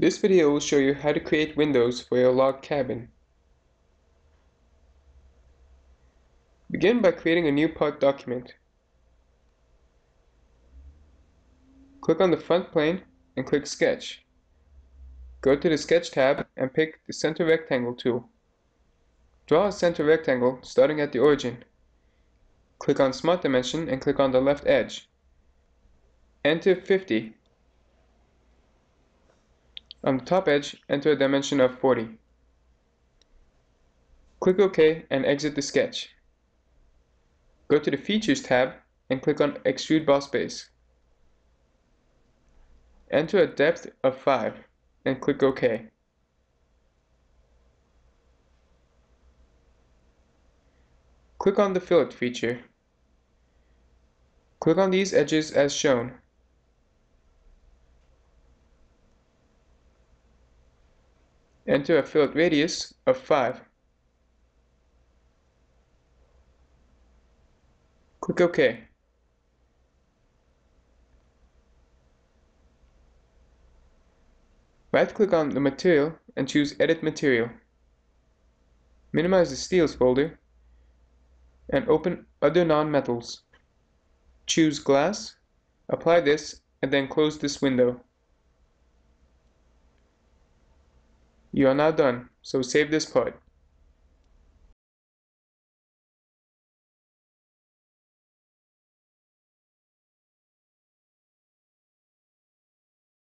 This video will show you how to create windows for your log cabin. Begin by creating a new part document. Click on the front plane and click Sketch. Go to the Sketch tab and pick the Center Rectangle tool. Draw a center rectangle starting at the origin. Click on Smart Dimension and click on the left edge. Enter 50 on the top edge, enter a dimension of 40. Click OK and exit the sketch. Go to the Features tab and click on Extrude Boss Base. Enter a depth of 5 and click OK. Click on the Fillet feature. Click on these edges as shown enter a fillet radius of 5. Click OK. Right-click on the material and choose Edit Material. Minimize the Steels folder and open Other Non-Metals. Choose Glass, apply this, and then close this window. You are now done, so save this part.